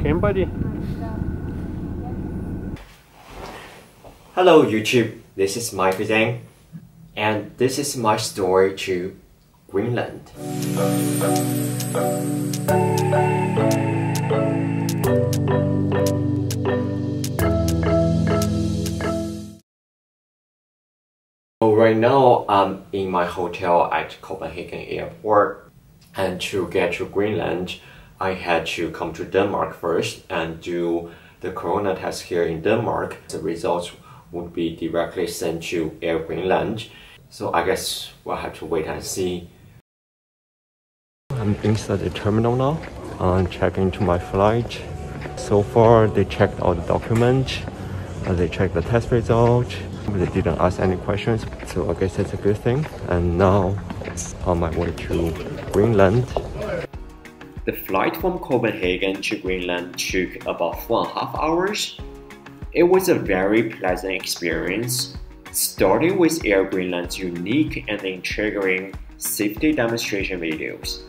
Okay, buddy. Hello YouTube, this is Michael Zhang, and this is my story to Greenland. So right now I'm in my hotel at Copenhagen Airport, and to get to Greenland, I had to come to Denmark first and do the corona test here in Denmark. The results would be directly sent to Air Greenland. So I guess we'll have to wait and see. I'm inside the terminal now. I'm checking to my flight. So far, they checked all the documents. Uh, they checked the test result. They didn't ask any questions, so I guess that's a good thing. And now, on my way to Greenland. The flight from Copenhagen to Greenland took about four and a half hours. It was a very pleasant experience, starting with Air Greenland's unique and intriguing safety demonstration videos.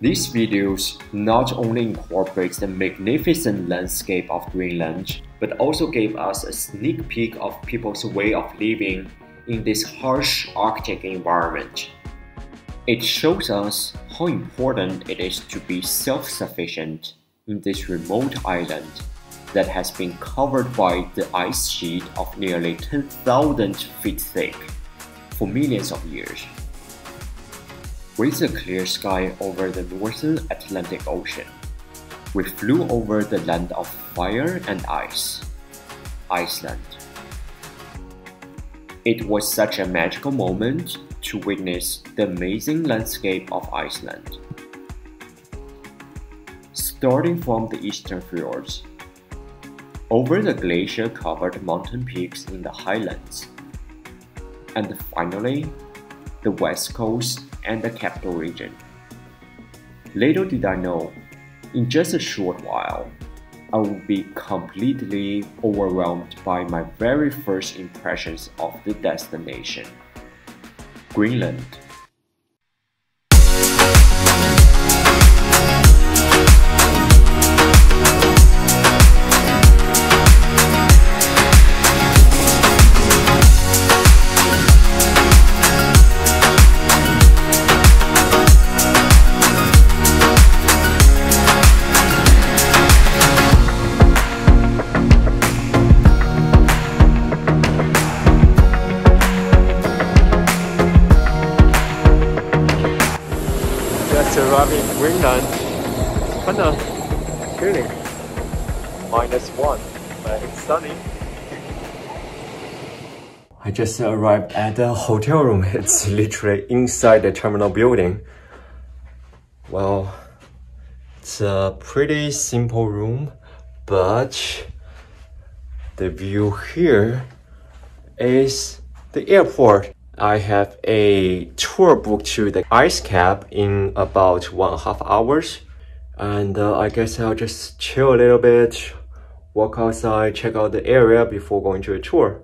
These videos not only incorporate the magnificent landscape of Greenland, but also gave us a sneak peek of people's way of living in this harsh Arctic environment. It shows us how important it is to be self-sufficient in this remote island that has been covered by the ice sheet of nearly 10,000 feet thick for millions of years. With a clear sky over the northern Atlantic Ocean, we flew over the land of fire and ice, Iceland. It was such a magical moment to witness the amazing landscape of Iceland. Starting from the eastern fjords, over the glacier covered mountain peaks in the highlands, and finally, the west coast and the capital region. Little did I know, in just a short while, I would be completely overwhelmed by my very first impressions of the destination. Greenland. Just arrived in Greenland. Kinda chilling. Minus one, but it's sunny. I just arrived at the hotel room. It's literally inside the terminal building. Well, it's a pretty simple room, but the view here is the airport. I have a tour booked to the ice cap in about one and a half hours. And uh, I guess I'll just chill a little bit, walk outside, check out the area before going to a tour.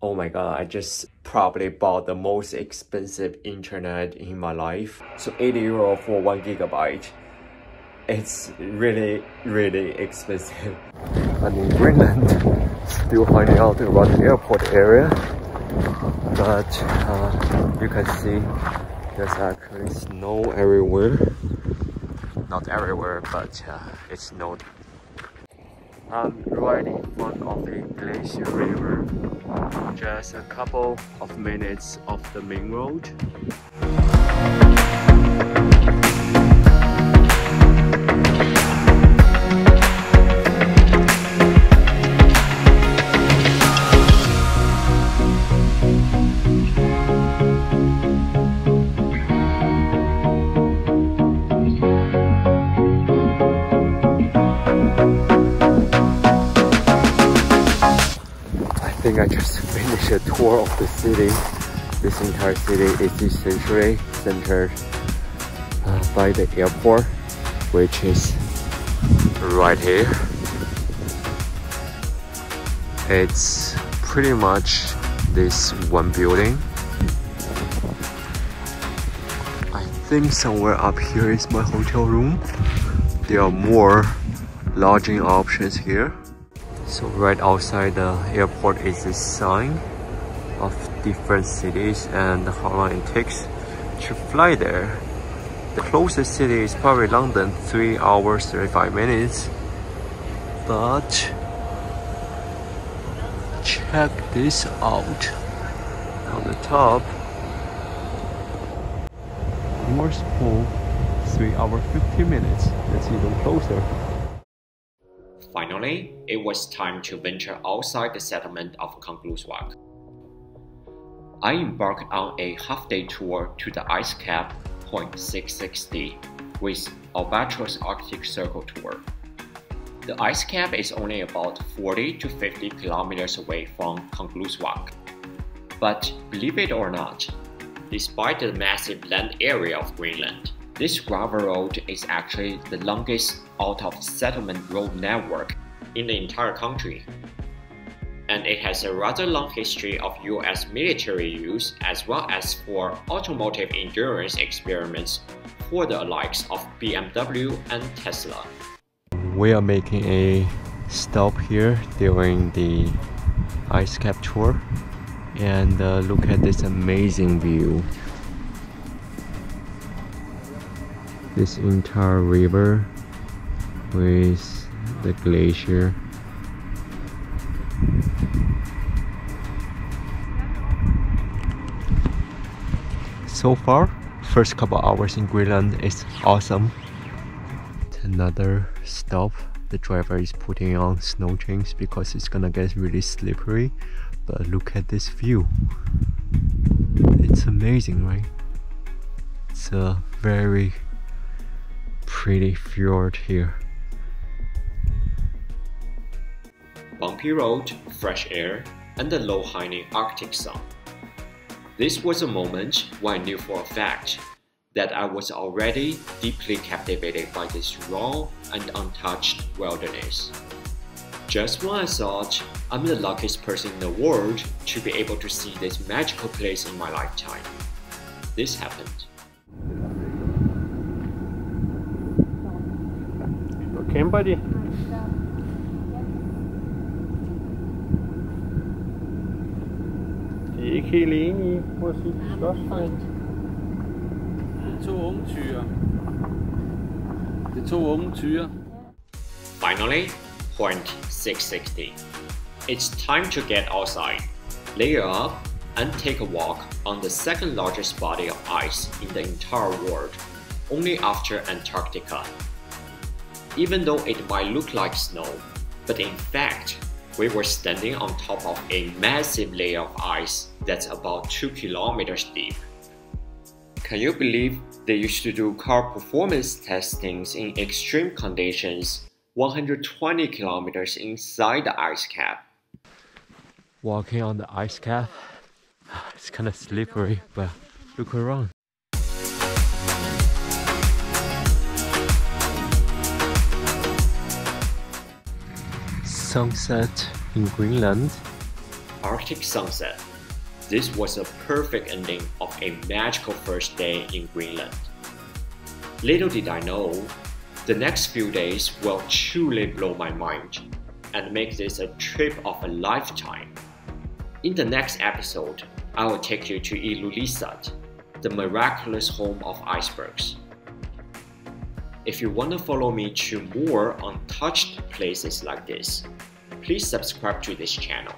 Oh my god, I just probably bought the most expensive internet in my life. So 80 euro for one gigabyte. It's really, really expensive. I'm in Greenland, still finding out about the airport area but uh, you can see there's actually snow everywhere. Not everywhere but uh, it's snowed I'm right in front of the glacier river. Just a couple of minutes off the main road a tour of the city. This entire city is essentially centered uh, by the airport, which is right here. It's pretty much this one building. I think somewhere up here is my hotel room. There are more lodging options here. So right outside the airport is this sign different cities and how long it takes to fly there. The closest city is probably London, 3 hours 35 minutes. But check this out on the top. North Pole, 3 hours 50 minutes. That's even closer. Finally, it was time to venture outside the settlement of Kangerlussuaq. I embarked on a half-day tour to the ice cap point 660 with Albatros Arctic Circle Tour. The ice cap is only about 40 to 50 kilometers away from Kangerlussuaq. But believe it or not, despite the massive land area of Greenland, this gravel road is actually the longest out of settlement road network in the entire country. And it has a rather long history of US military use as well as for automotive endurance experiments for the likes of BMW and Tesla. We are making a stop here during the ice cap tour and uh, look at this amazing view this entire river with the glacier so far. First couple hours in Greenland is awesome. Another stop. The driver is putting on snow chains because it's gonna get really slippery. But look at this view. It's amazing right? It's a very pretty fjord here. Bumpy road, fresh air, and the low-hanging Arctic sun. This was a moment when I knew for a fact that I was already deeply captivated by this raw and untouched wilderness. Just when I thought I'm the luckiest person in the world to be able to see this magical place in my lifetime, this happened. Okay, de? De er ikke helt enige, må jeg sige. De slås. To unge tyre. Det er to unge tyre. Finally, point 660. It's time to get outside, layer up, and take a walk on the second largest body of ice in the entire world, only after Antarctica. Even though it might look like snow, but in fact, we were standing on top of a massive layer of ice that's about 2 kilometers deep. Can you believe they used to do car performance testings in extreme conditions 120 kilometers inside the ice cap? walking on the ice cap it's kind of slippery but look around sunset in Greenland Arctic sunset. This was a perfect ending of a magical first day in Greenland. Little did I know, the next few days will truly blow my mind and make this a trip of a lifetime. In the next episode, I will take you to Ilulissat, the miraculous home of icebergs. If you want to follow me to more untouched places like this, please subscribe to this channel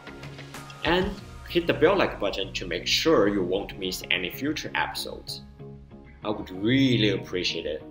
and hit the bell like button to make sure you won't miss any future episodes. I would really appreciate it